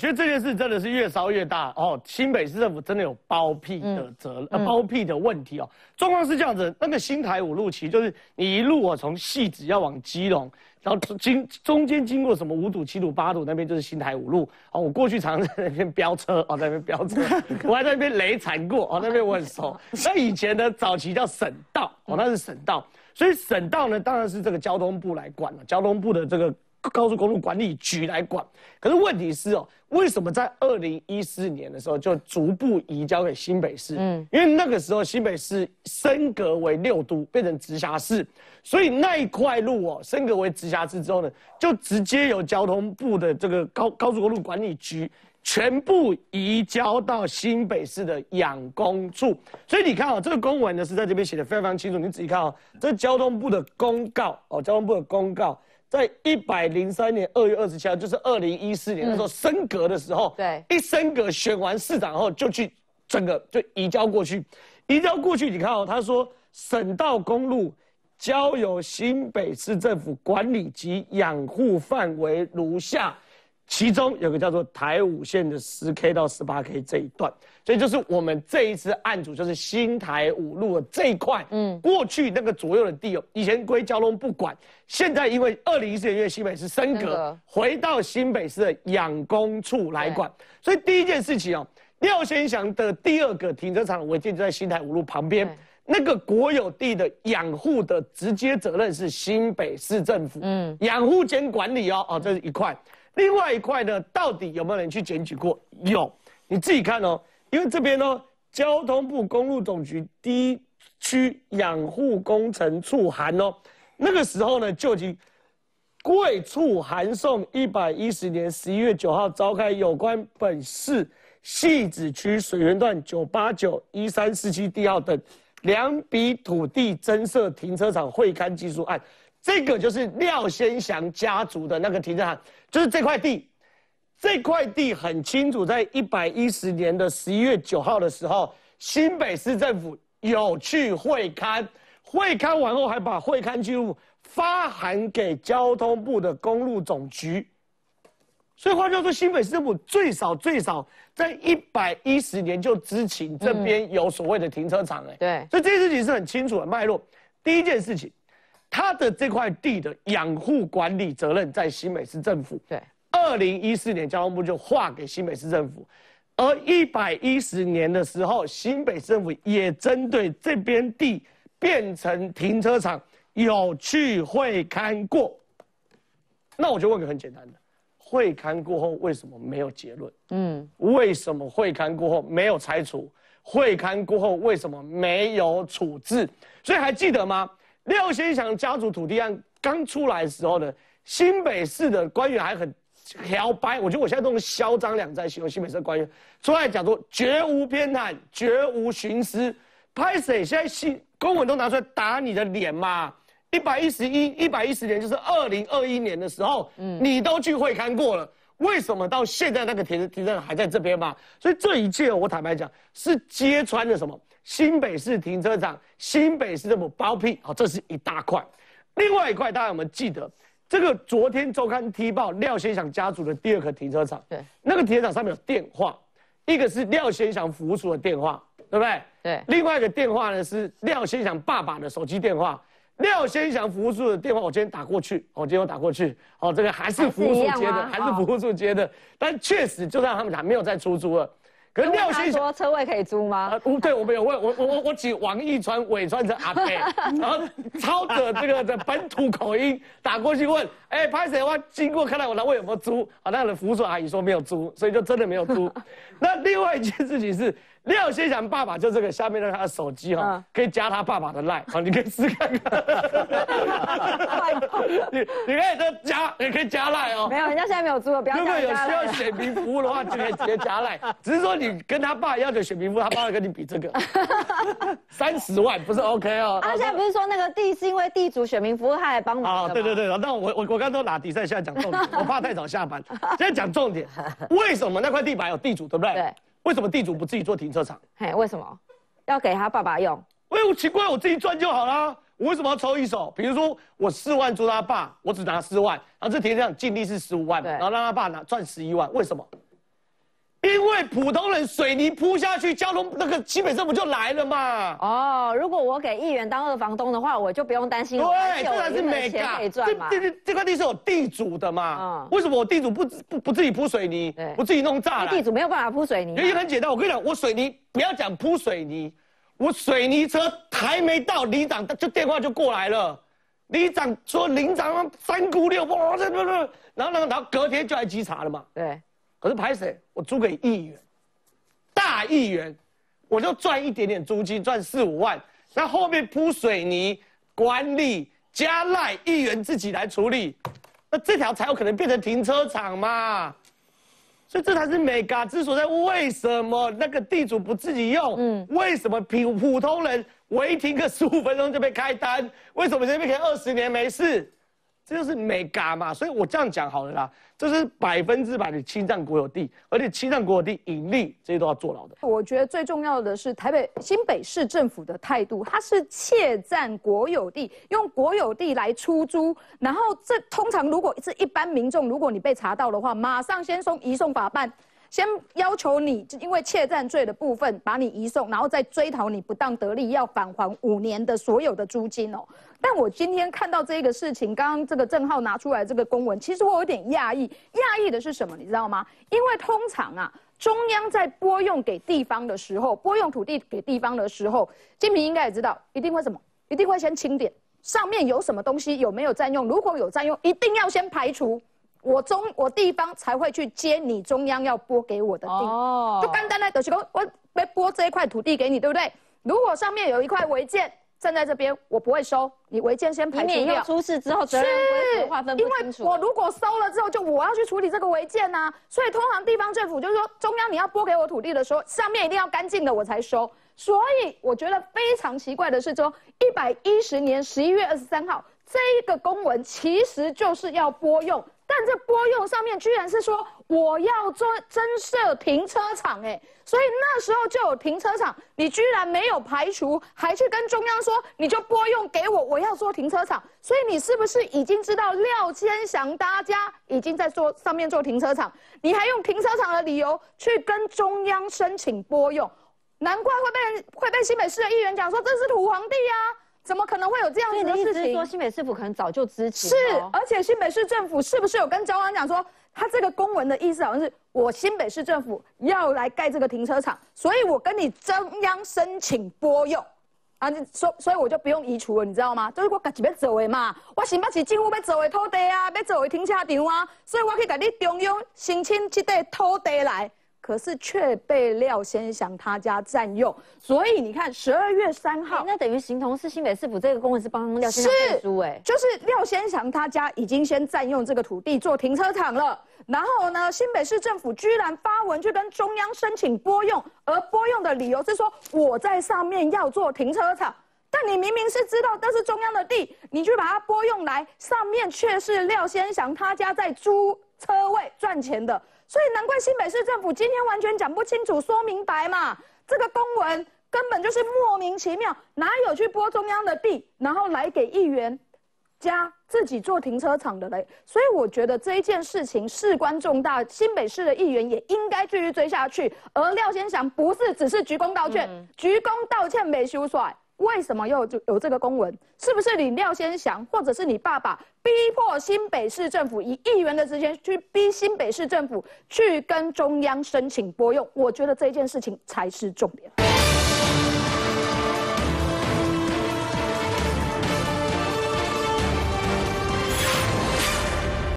觉得这件事真的是越烧越大哦。新北市政府真的有包庇的责呃包庇的问题哦。状况是这样子，那个新台五路其实就是你一路哦从戏子要往基隆，然后经中间经过什么五堵、七堵、八堵那边就是新台五路哦。我过去常常在那边飙车哦，在那边飙车，我还在那边雷惨过哦，那边我很熟。那以前呢，早期叫省道哦，那是省道，所以省道呢当然是这个交通部来管了，交通部的这个。高速公路管理局来管，可是问题是哦，为什么在二零一四年的时候就逐步移交给新北市？嗯，因为那个时候新北市升格为六都，变成直辖市，所以那一块路哦，升格为直辖市之后呢，就直接由交通部的这个高高速公路管理局全部移交到新北市的养工处。所以你看哦，这个公文呢是在这边写的非常清楚，你仔细看哦，这交通部的公告哦，交通部的公告。在一百零三年二月二十七号，就是二零一四年那时候升格的时候，对，一升格选完市长后，就去整个就移交过去，移交过去，你看哦，他说省道公路交由新北市政府管理及养护范围如下。其中有个叫做台五线的十 K 到十八 K 这一段，所以就是我们这一次案组就是新台五路的这一块。嗯，过去那个左右的地哦，以前归交通不管，现在因为二零一四年因为新北市升格，回到新北市的养工处来管。所以第一件事情哦，廖先祥的第二个停车场违建就在新台五路旁边，那个国有地的养护的直接责任是新北市政府。嗯，养护兼管理哦，哦，这是一块。另外一块呢，到底有没有人去检举过？有，你自己看哦。因为这边呢，交通部公路总局第一区养护工程处函哦，那个时候呢，就已经贵处函送一百一十年十一月九号召开有关本市戏子区水源段九八九一三四七地号等两笔土地增设停车场会勘技术案。这个就是廖先祥家族的那个停车场，就是这块地，这块地很清楚，在一百一十年的十一月九号的时候，新北市政府有去会勘，会勘完后还把会勘记录发函给交通部的公路总局，所以换句话就说，新北市政府最少最少在一百一十年就知情这边有所谓的停车场，哎，对，所以这件事情是很清楚的脉络。第一件事情。他的这块地的养护管理责任在新北市政府。对，二零一四年交通部就划给新北市政府，而一百一十年的时候，新北市政府也针对这边地变成停车场有去会勘过。那我就问个很简单的：会勘过后为什么没有结论？嗯，为什么会勘过后没有拆除？会勘过后为什么没有处置？所以还记得吗？廖先祥家族土地案刚出来的时候呢，新北市的官员还很摇摆，我觉得我现在都用嚣张两在形容新北市官员出来讲说绝无偏袒，绝无徇私。拍谁？现在新公文都拿出来打你的脸嘛？一百一十一、一百一十年就是二零二一年的时候，嗯，你都去会勘过了，为什么到现在那个停停车场还在这边嘛？所以这一切我坦白讲是揭穿了什么？新北市停车场，新北市政府包庇，好，这是一大块。另外一块，大家有没有记得？这个昨天周刊踢爆廖先祥家族的第二个停车场，对，那个停车场上面有电话，一个是廖先祥服务处的电话，对不对？对。另外一个电话呢是廖先祥爸爸的手机电话，廖先祥服务处的电话我今天打过去，我今天我打过去，哦，这个还是服务处接的，还是服务处接的，但确实就让他们讲没有再出租了。可是廖先说车位可以租吗？呃，对，我没有问，我我我我请王一川伪装成阿贝，然后操着这个的本土口音打过去问，哎，拍谁我经过看到我单位有没有租？啊，那个服务处阿姨说没有租，所以就真的没有租。那另外一件事情是。廖先祥爸爸就这个下面的他的手机哈，可以加他爸爸的赖，好，你可以试看看。你你可以都加，也可以加赖哦。没有，人家现在没有租了，不要如果有需要选民服务的话，就可以直接加赖。只是说你跟他爸要求选民服务，他爸会跟你比这个 三十万，不是 OK 哦。他现在不是说那个地是因为地主选民服务，他来帮忙。啊，对对对，那我我我刚都拿比赛，现在讲重点，我怕太早下班。现在讲重点，为什么那块地板有地主，对不对？对。为什么地主不自己做停车场？嘿，为什么要给他爸爸用？哎，我奇怪，我自己赚就好啦。我为什么要抽一手？比如说我四万租他爸，我只拿四万，然后这停车场净利是十五万，然后让他爸拿赚十一万，为什么？因为普通人水泥铺下去，交通那个基本上不就来了嘛？哦，如果我给议员当二房东的话，我就不用担心。对，这才是美感。这这这块地是有地主的嘛？嗯。为什么我地主不不不自己铺水泥？不自己弄栅栏？地主没有办法铺水泥。原因很简单，我跟你讲，我水泥不要讲铺水泥，我水泥车还没到，里长就电话就过来了。里长说，里长三姑六婆，这这这，然后然后然后隔天就来稽查了嘛？对。可是排谁？我租给议员，大议员，我就赚一点点租金，赚四五万。那后面铺水泥、管理、加赖，议员自己来处理，那这条才有可能变成停车场嘛。所以这才是美嘎之所在。为什么那个地主不自己用？嗯，为什么普普通人违停个十五分钟就被开单？为什么这边可以二十年没事？这就是美嘎嘛，所以我这样讲好了啦，这是百分之百的侵占国有地，而且侵占国有地盈利，这些都要坐牢的。我觉得最重要的是台北新北市政府的态度，它是窃占国有地，用国有地来出租，然后这通常如果是一般民众，如果你被查到的话，马上先送移送法办。先要求你，因为窃占罪的部分把你移送，然后再追讨你不当得利，要返还五年的所有的租金哦。但我今天看到这个事情，刚刚这个郑浩拿出来这个公文，其实我有点讶异。讶异的是什么？你知道吗？因为通常啊，中央在拨用给地方的时候，拨用土地给地方的时候，金平应该也知道，一定会什么？一定会先清点上面有什么东西有没有占用，如果有占用，一定要先排除。我中我地方才会去接你中央要拨给我的地，就单单的就是说我被拨这一块土地给你，对不对？如果上面有一块违建站在这边，我不会收，你违建先排除掉。出事之后责任划分。因为我如果收了之后，就我要去处理这个违建呐，所以通常地方政府就是说中央你要拨给我土地的时候，上面一定要干净的我才收。所以我觉得非常奇怪的是说，一百一十年十一月二十三号这一个公文其实就是要拨用。但这拨用上面居然是说我要做增设停车场，哎，所以那时候就有停车场，你居然没有排除，还去跟中央说你就拨用给我，我要做停车场，所以你是不是已经知道廖千祥大家已经在做上面做停车场，你还用停车场的理由去跟中央申请拨用，难怪会被人会被新北市的议员讲说这是土皇帝呀。怎么可能会有这样子的事情？说新北市府可能早就知情。是，而且新北市政府是不是有跟中央讲说，他这个公文的意思好像是我新北市政府要来盖这个停车场，所以我跟你中央申请拨用，啊，所所以我就不用移除了，你知道吗？就是我自己要做的嘛，我新北市政府要做的土地啊，要做的停车场啊，所以我可以给你中央申请这块土地来。可是却被廖先祥他家占用，所以你看十二月三号，那等于形同是新北市府这个公文是帮廖先祥背书哎，就是廖先祥他家已经先占用这个土地做停车场了，然后呢，新北市政府居然发文去跟中央申请拨用，而拨用的理由是说我在上面要做停车场，但你明明是知道那是中央的地，你去把它拨用来，上面却是廖先祥他家在租车位赚钱的。所以难怪新北市政府今天完全讲不清楚、说明白嘛？这个公文根本就是莫名其妙，哪有去拨中央的地，然后来给议员家自己做停车场的嘞？所以我觉得这一件事情事关重大，新北市的议员也应该继续追下去。而廖先祥不是只是鞠躬道歉，鞠躬道歉没修甩。为什么要有有这个公文？是不是你廖先祥，或者是你爸爸逼迫新北市政府以议员的职权去逼新北市政府去跟中央申请拨用？我觉得这件事情才是重点。